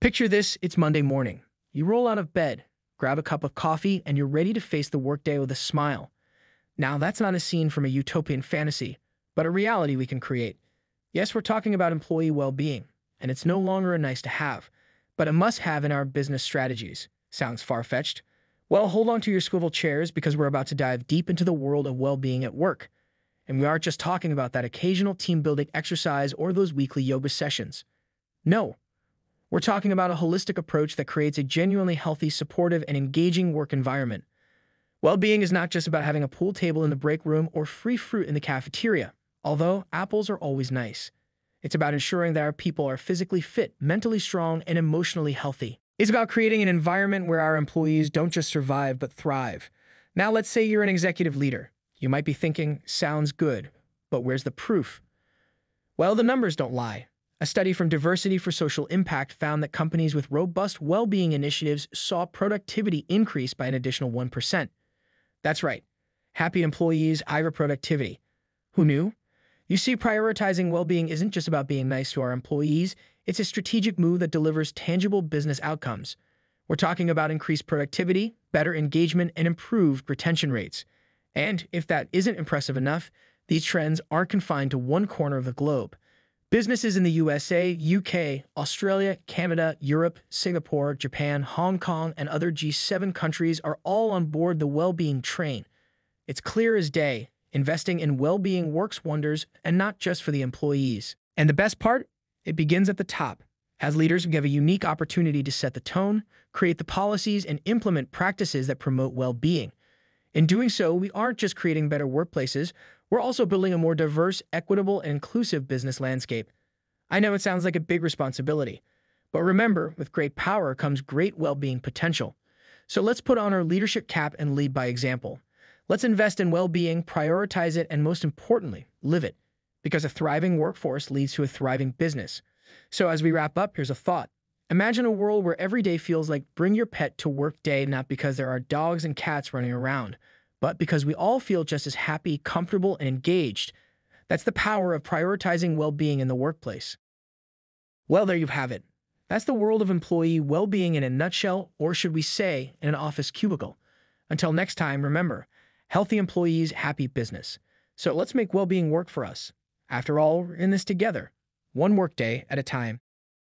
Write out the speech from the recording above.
Picture this it's Monday morning. You roll out of bed, grab a cup of coffee, and you're ready to face the workday with a smile. Now, that's not a scene from a utopian fantasy, but a reality we can create. Yes, we're talking about employee well being, and it's no longer a nice to have, but a must have in our business strategies. Sounds far fetched? Well, hold on to your swivel chairs because we're about to dive deep into the world of well being at work. And we aren't just talking about that occasional team building exercise or those weekly yoga sessions. No, we're talking about a holistic approach that creates a genuinely healthy, supportive, and engaging work environment. Well being is not just about having a pool table in the break room or free fruit in the cafeteria, although apples are always nice. It's about ensuring that our people are physically fit, mentally strong, and emotionally healthy. It's about creating an environment where our employees don't just survive, but thrive. Now, let's say you're an executive leader. You might be thinking, sounds good, but where's the proof? Well, the numbers don't lie. A study from Diversity for Social Impact found that companies with robust well being initiatives saw productivity increase by an additional 1%. That's right. Happy employees, higher productivity. Who knew? You see, prioritizing well being isn't just about being nice to our employees, it's a strategic move that delivers tangible business outcomes. We're talking about increased productivity, better engagement, and improved retention rates. And if that isn't impressive enough, these trends aren't confined to one corner of the globe. Businesses in the USA, UK, Australia, Canada, Europe, Singapore, Japan, Hong Kong, and other G7 countries are all on board the well-being train. It's clear as day, investing in well-being works wonders and not just for the employees. And the best part? It begins at the top. As leaders, we have a unique opportunity to set the tone, create the policies, and implement practices that promote well-being. In doing so, we aren't just creating better workplaces, we're also building a more diverse, equitable, and inclusive business landscape. I know it sounds like a big responsibility, but remember, with great power comes great well being potential. So let's put on our leadership cap and lead by example. Let's invest in well being, prioritize it, and most importantly, live it. Because a thriving workforce leads to a thriving business. So as we wrap up, here's a thought. Imagine a world where every day feels like bring your pet to work day, not because there are dogs and cats running around, but because we all feel just as happy, comfortable, and engaged. That's the power of prioritizing well being in the workplace. Well, there you have it. That's the world of employee well being in a nutshell, or should we say, in an office cubicle. Until next time, remember healthy employees, happy business. So let's make well being work for us. After all, we're in this together, one workday at a time.